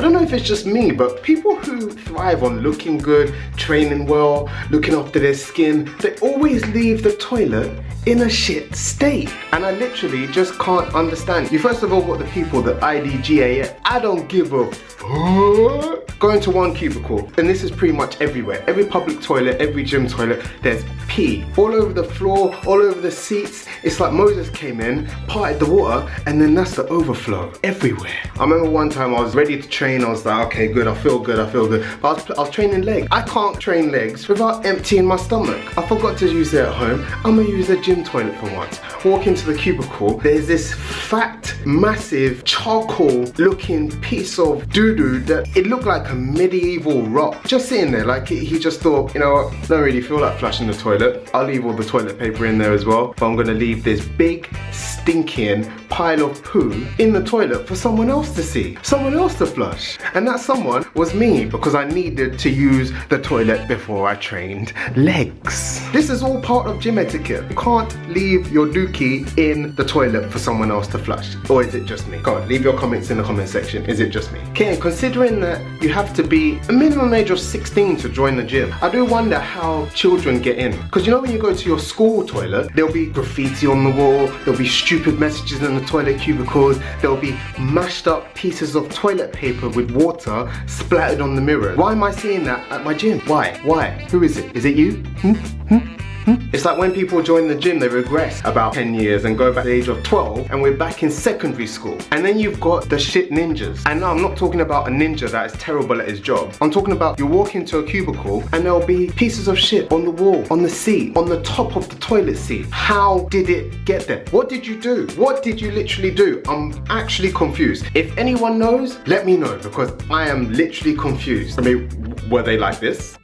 I don't know if it's just me, but people who thrive on looking good, training well, looking after their skin, they always leave the toilet in a shit state. And I literally just can't understand. You first of all got the people that IDGAF. I don't give a fuck. Go into one cubicle, and this is pretty much everywhere. Every public toilet, every gym toilet, there's pee. All over the floor, all over the seats. It's like Moses came in, parted the water, and then that's the overflow. Everywhere. I remember one time I was ready to train, I was like, okay, good, I feel good, I feel good. But I was, I was training legs. I can't train legs without emptying my stomach. I forgot to use it at home. I'm gonna use a gym toilet for once. Walk into the cubicle, there's this fat, massive, charcoal looking piece of doo-doo that it looked like a medieval rock. Just sitting there, like he just thought, you know don't really feel like flushing the toilet. I'll leave all the toilet paper in there as well, but I'm gonna leave this big, stinking pile of poo in the toilet for someone else to see, someone else to flush. And that someone was me because I needed to use the toilet before I trained legs. This is all part of gym etiquette. You can't leave your dookie in the toilet for someone else to flush. Or is it just me? Come on, leave your comments in the comment section. Is it just me? Okay, considering that you have to be a minimum age of 16 to join the gym, I do wonder how children get in. Because you know when you go to your school toilet, there'll be graffiti on the wall, there'll be stupid messages in the toilet cubicles, there'll be mashed up pieces of toilet paper with water splattered on the mirror. Why am I seeing that at my gym? Why? Why? Who is it? Is it you? Hmm? Hmm? Hmm? It's like when people join the gym, they regress about 10 years and go back to the age of 12 and we're back in secondary school. And then you've got the shit ninjas. And I'm not talking about a ninja that is terrible at his job. I'm talking about you walk into a cubicle and there'll be pieces of shit on the wall, on the seat, on the top of the toilet seat. How did it get there? What did you do? What did you literally do? I'm actually confused. If anyone knows, let me know because I am literally confused. I mean, were they like this?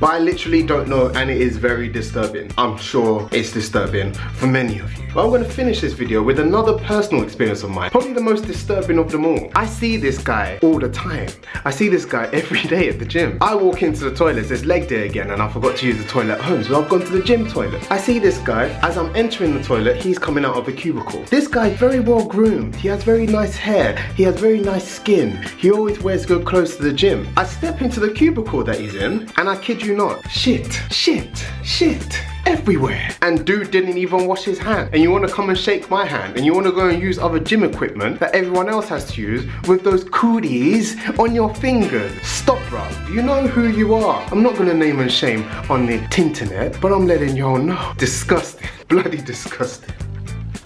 But I literally don't know and it is very disturbing. I'm sure it's disturbing for many of you. But I'm gonna finish this video with another personal experience of mine. Probably the most disturbing of them all. I see this guy all the time. I see this guy every day at the gym. I walk into the toilet, it's leg day again and I forgot to use the toilet at home, so I've gone to the gym toilet. I see this guy, as I'm entering the toilet, he's coming out of a cubicle. This guy very well groomed. He has very nice hair. He has very nice skin. He always wears good clothes to the gym. I step into the cubicle that he's in and I kid you you not, shit, shit, shit everywhere. And dude didn't even wash his hand. And you wanna come and shake my hand and you wanna go and use other gym equipment that everyone else has to use with those cooties on your fingers. Stop, bruv. You know who you are. I'm not gonna name and shame on the tinternet, but I'm letting y'all know. Disgusting. Bloody disgusting.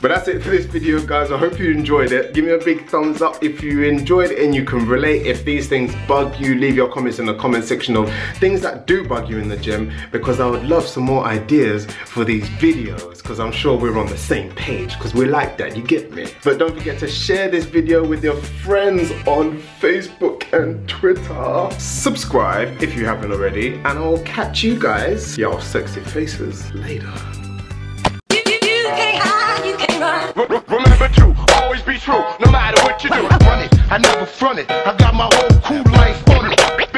But that's it for this video guys. I hope you enjoyed it. Give me a big thumbs up if you enjoyed it and you can relate. If these things bug you, leave your comments in the comment section of things that do bug you in the gym because I would love some more ideas for these videos because I'm sure we're on the same page because we're like that, you get me? But don't forget to share this video with your friends on Facebook and Twitter. Subscribe if you haven't already and I'll catch you guys, y'all sexy faces, later. Remember to always be true, no matter what you do. Run it, I never front it. I got my whole crew life on it.